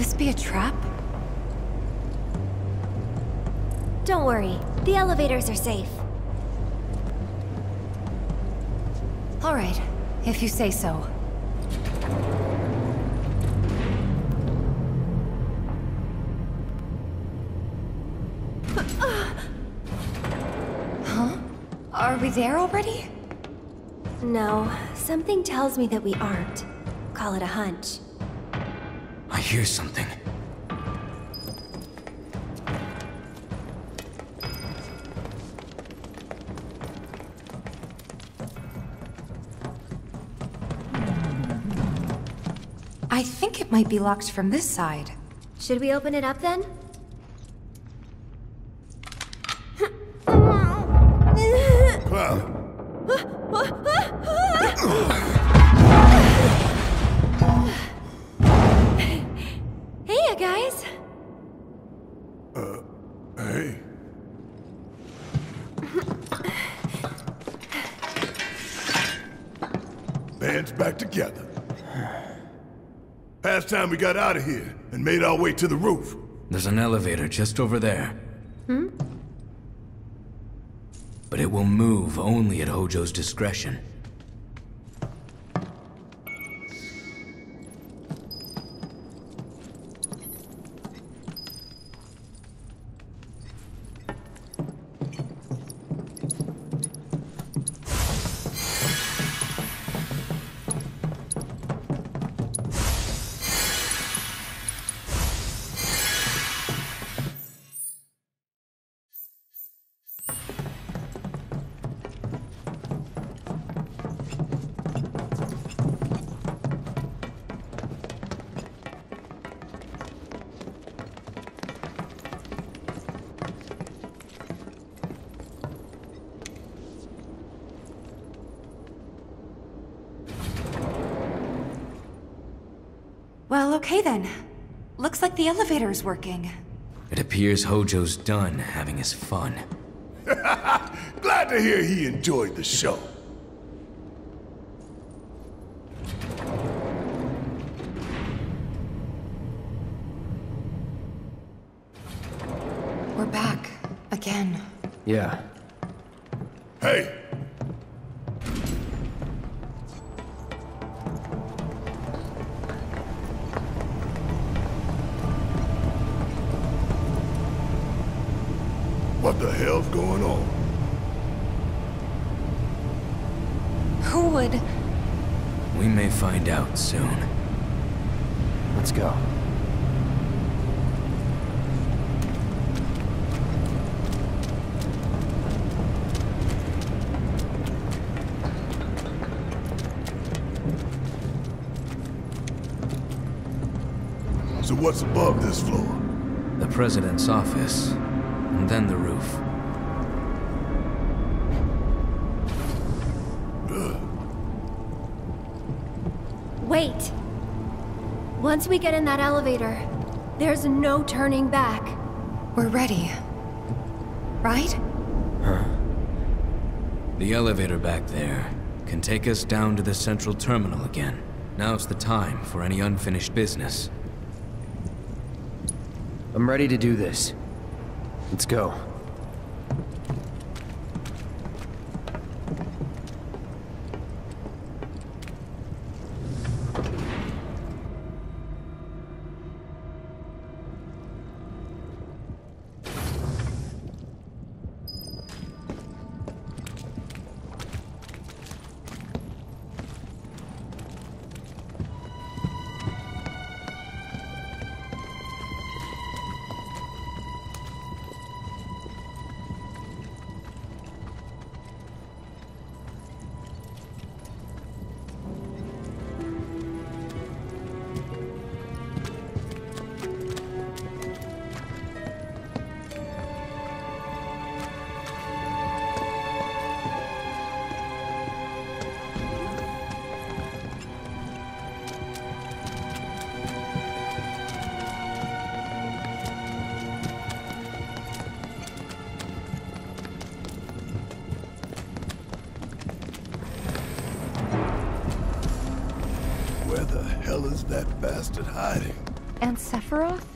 this be a trap? Don't worry, the elevators are safe. All right, if you say so. Huh? Are we there already? No, something tells me that we aren't. Call it a hunch. I hear something. I think it might be locked from this side. Should we open it up then? Time we got out of here and made our way to the roof. There's an elevator just over there. Hmm? But it will move only at Hojo's discretion. Well, okay then. Looks like the elevator is working. It appears Hojo's done having his fun. Glad to hear he enjoyed the show. What the hell's going on? Who would... We may find out soon. Let's go. So what's above this floor? The President's office, and then the roof. Wait! Once we get in that elevator, there's no turning back. We're ready. Right? Huh. The elevator back there can take us down to the central terminal again. Now's the time for any unfinished business. I'm ready to do this. Let's go. Hiding? And Sephiroth?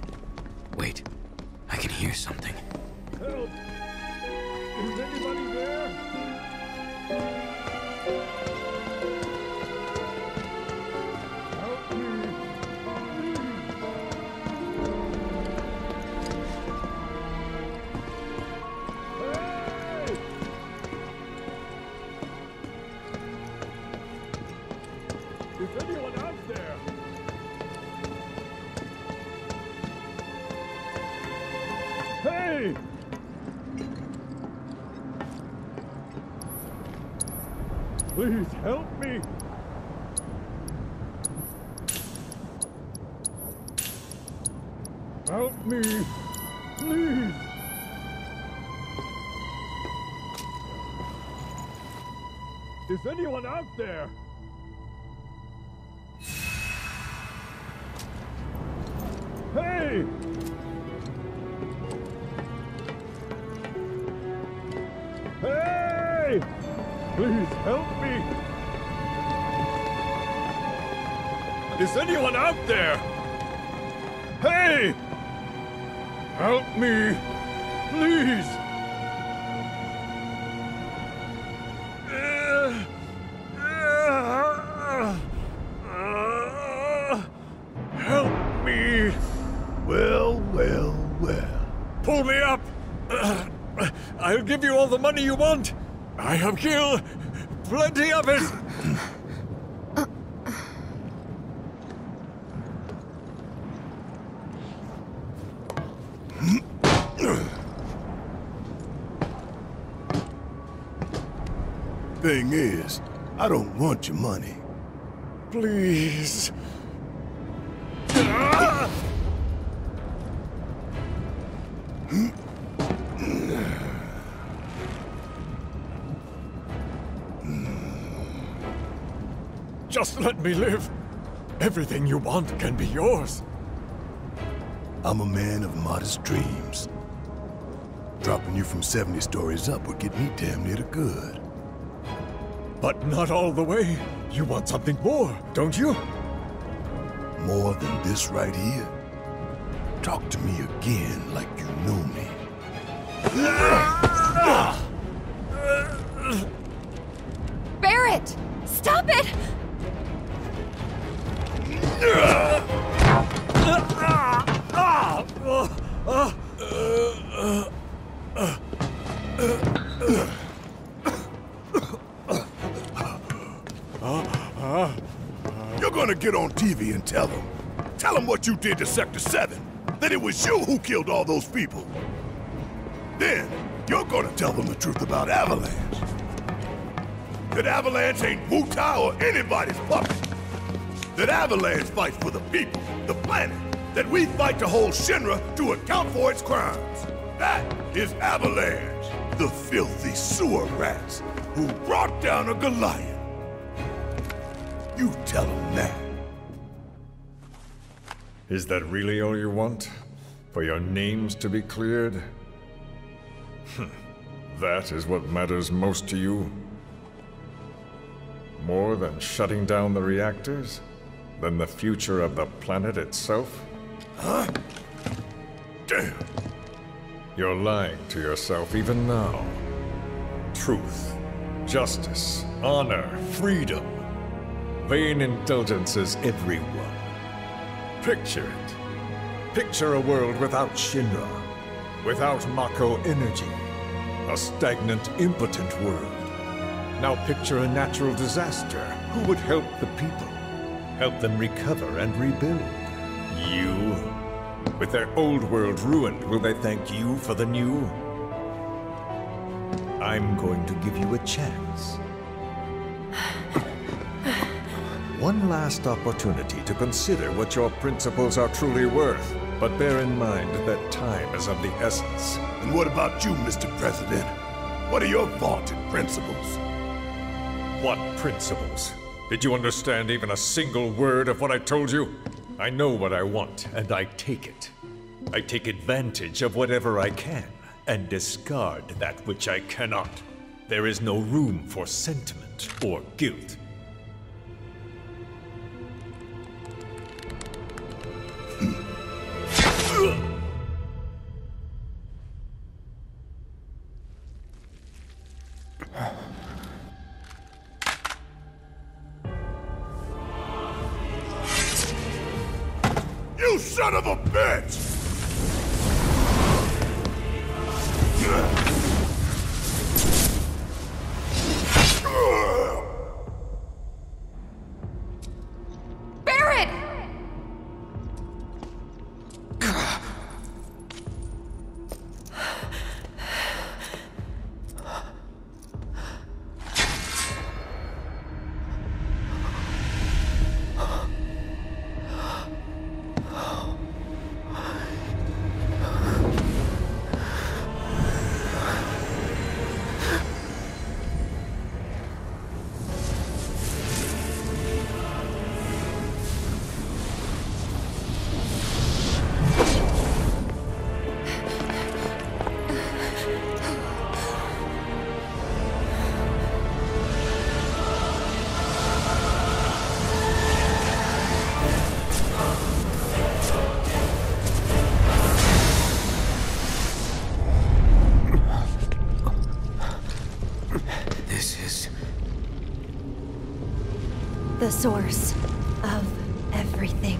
Please help me! Help me! Please! Is anyone out there? Is anyone out there? Hey! Help me! Please! Help me! Well, well, well. Pull me up! I'll give you all the money you want! I have killed plenty of it! Thing is, I don't want your money. Please. Just let me live. Everything you want can be yours. I'm a man of modest dreams. Dropping you from 70 stories up would get me damn near to good. But not all the way. You want something more, don't you? More than this right here? Talk to me again like you know me. Barret! Stop it! You're gonna get on TV and tell them. Tell them what you did to Sector 7. That it was you who killed all those people. Then, you're gonna tell them the truth about Avalanche. That Avalanche ain't Wu or anybody's puppet. That Avalanche fights for the people, the planet. That we fight to hold Shinra to account for its crimes. That is Avalanche, the filthy sewer rats who brought down a Goliath. You tell them that. Is that really all you want? For your names to be cleared? Hmm. that is what matters most to you? More than shutting down the reactors? Than the future of the planet itself? Huh? Damn. You're lying to yourself even now. Truth, justice, honor, freedom. Vain indulgences everyone. Picture it. Picture a world without Shinra, without Mako energy. A stagnant, impotent world. Now picture a natural disaster. Who would help the people? Help them recover and rebuild? You? With their old world ruined, will they thank you for the new? I'm going to give you a chance. One last opportunity to consider what your principles are truly worth. But bear in mind that time is of the essence. And what about you, Mr. President? What are your vaunted principles? What principles? Did you understand even a single word of what I told you? I know what I want, and I take it. I take advantage of whatever I can, and discard that which I cannot. There is no room for sentiment or guilt. You son of a bitch! Barret! Source of everything.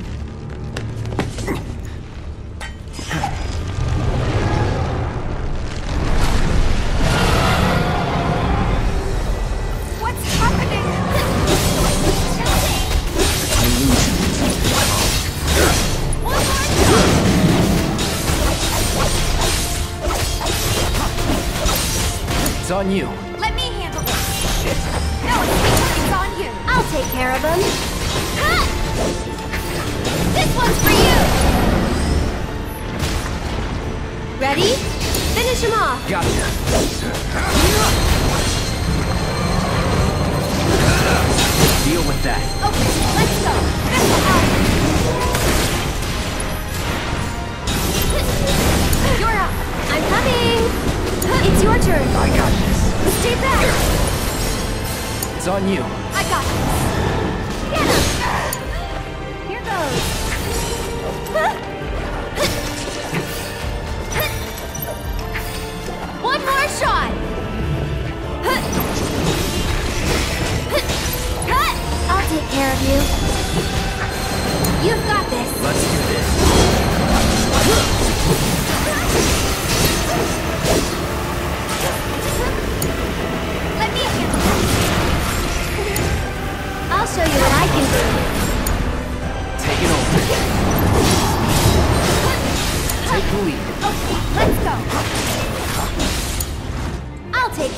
What's happening? It's on you.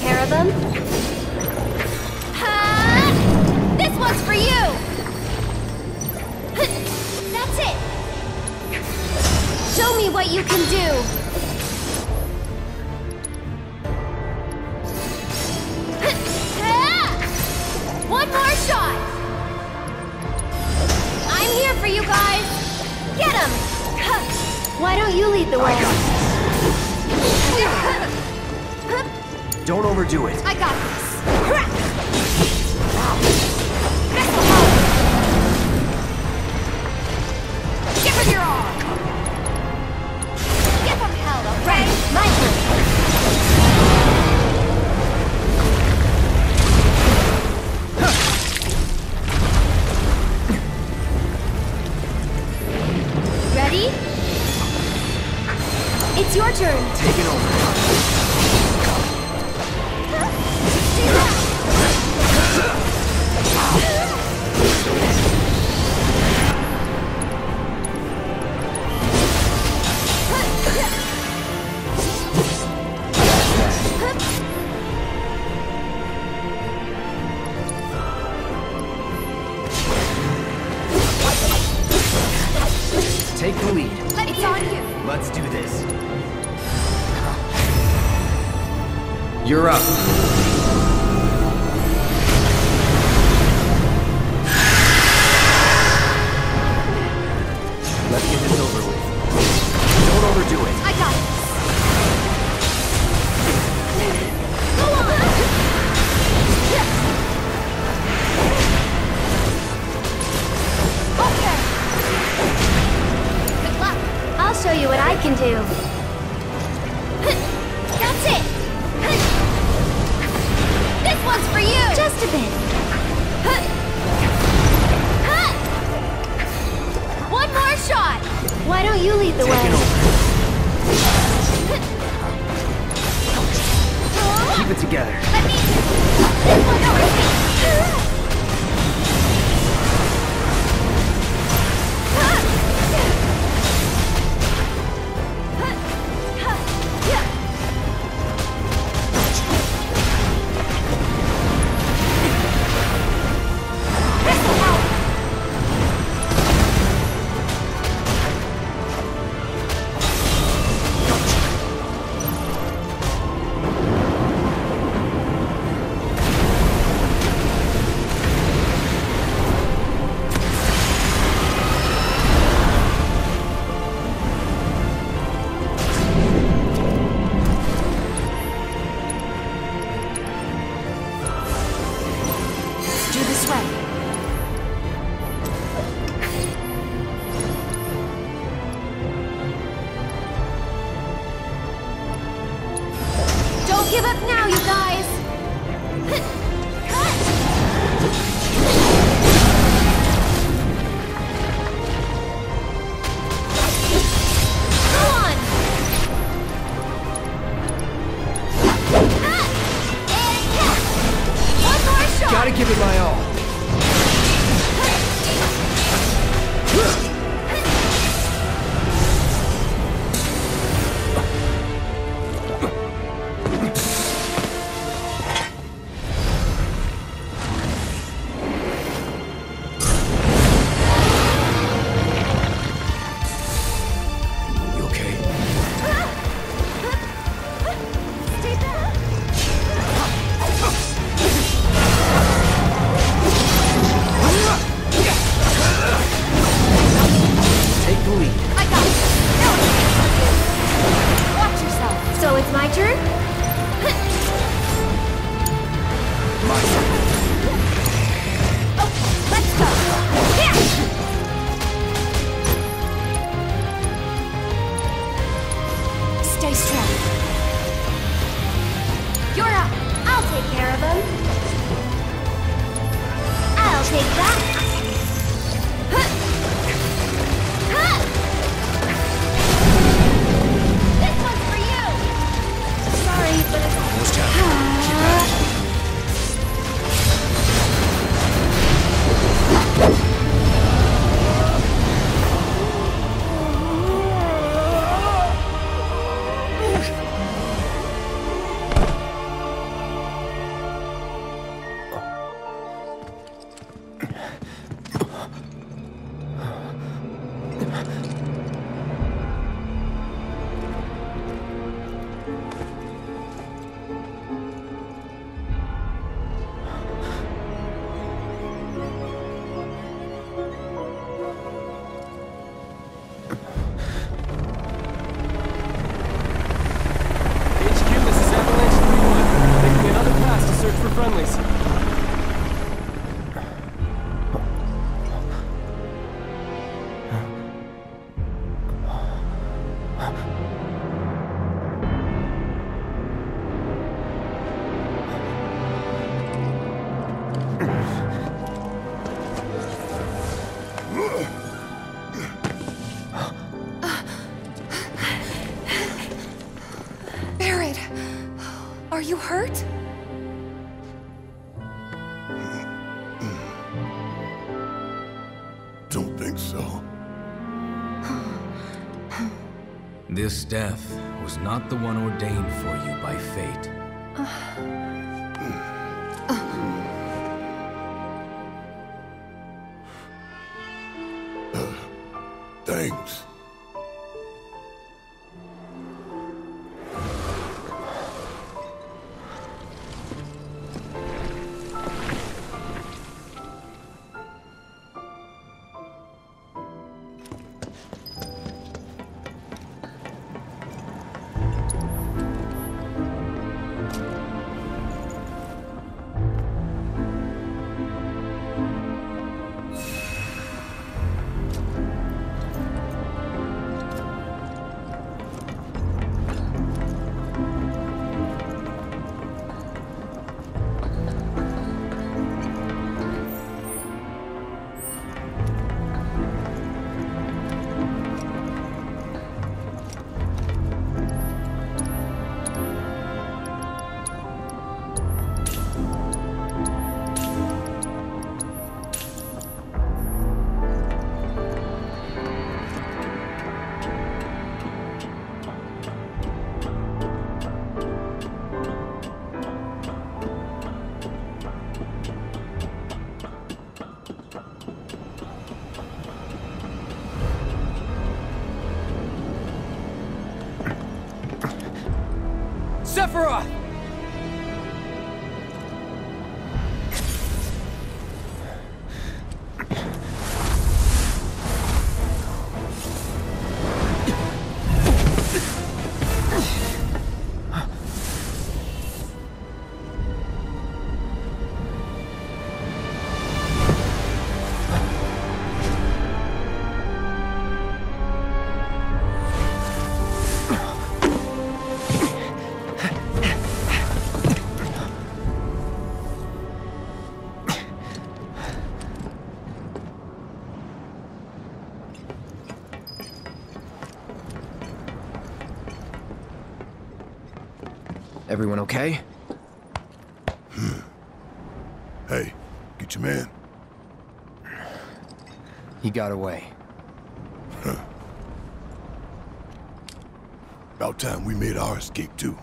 Care of them. Ha! This one's for you. That's it. Show me what you can do. One more shot. I'm here for you guys. Get him. Why don't you lead the way? Don't overdo it. I got this. Give her your all. Give him hell, okay? My. Ready? It's your turn. Take it over. Take the lead. It's on you. Let's do this. You're up. I can do. That's it! This one's for you! Just a bit. One more shot! Why don't you lead the Take way? It Keep it together. Let me... This one over here! This death was not the one ordained for you by fate. Sephiroth! Everyone okay? Hmm. Hey, get your man. He got away. Huh. About time we made our escape too.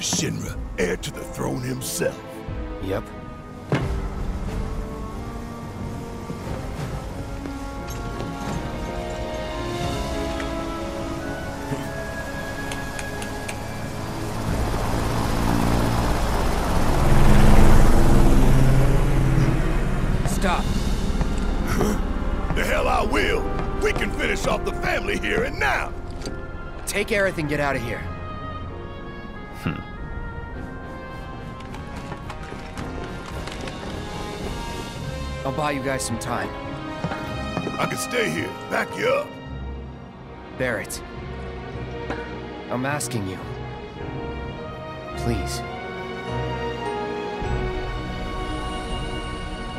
It Shinra, heir to the throne himself. Yep. Stop. The hell I will. We can finish off the family here and now. Take Aerith and get out of here. Buy you guys some time. I can stay here, back you up. Barret. I'm asking you. Please.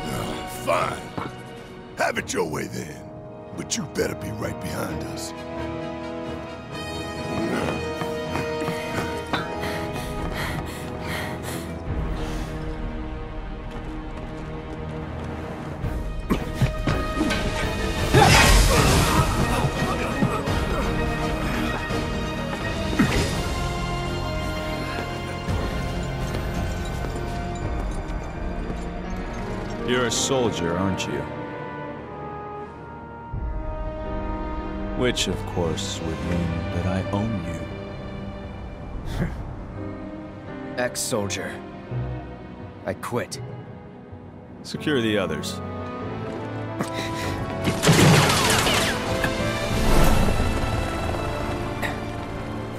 Ah, fine. Have it your way then. But you better be right behind us. Soldier, aren't you? Which, of course, would mean that I own you. Ex-soldier. I quit. Secure the others.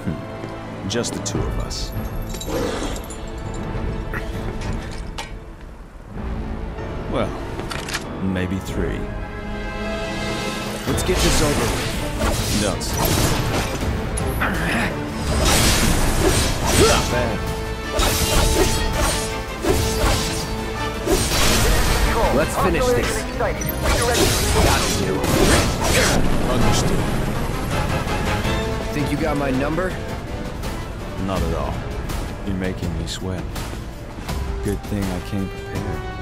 Hmm. Just the two of us. Well, maybe three. Let's get this over with. Nuts. Not bad. Let's finish this. Got to. Understood. Think you got my number? Not at all. You're making me sweat. Good thing I came prepared.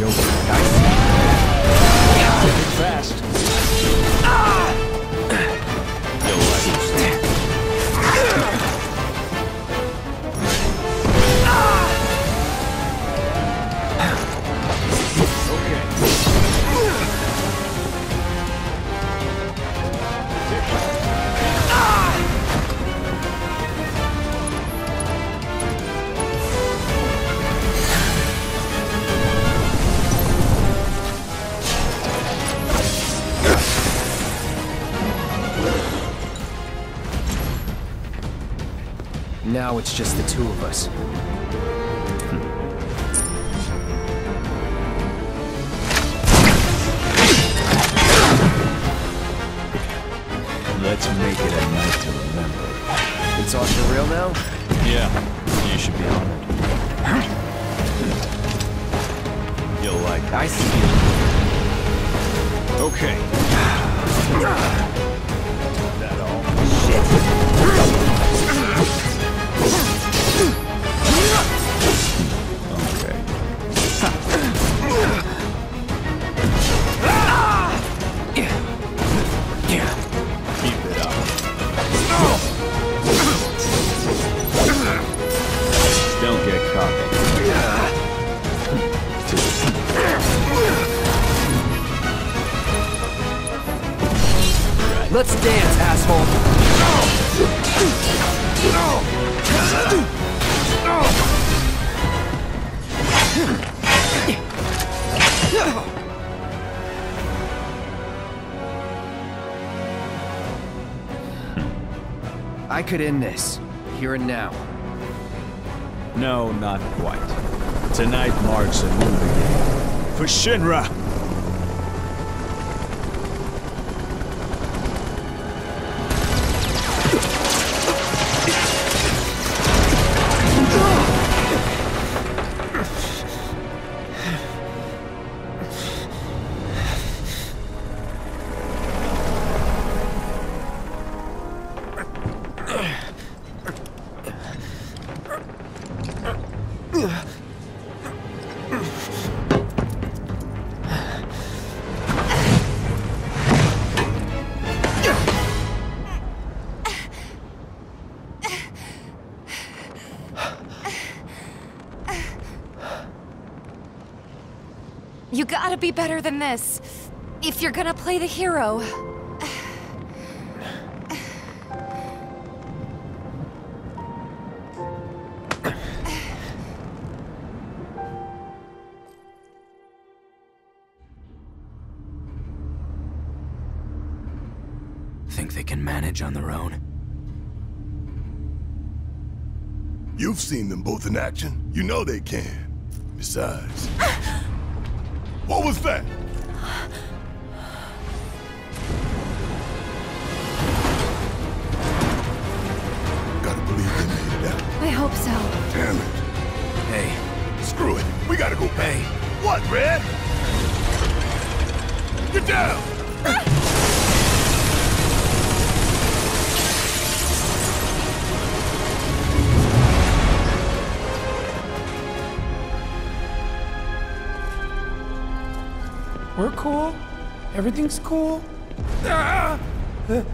Do. Show Now it's just the two of us. Let's make it a night to remember. It's all for real now? Yeah, you should be honored. You'll like it. I see. you. Okay. Let's dance, asshole! I could end this, here and now. No, not quite. Tonight marks a new beginning. For Shinra! Be better than this. If you're gonna play the hero. Think they can manage on their own? You've seen them both in action. You know they can. Besides... what was that? Gotta believe they made it out. I hope so. Damn it. Hey, Screw it. We gotta go back. What, Red? Get down! Ah! We're cool. Everything's cool. Ah! Barret!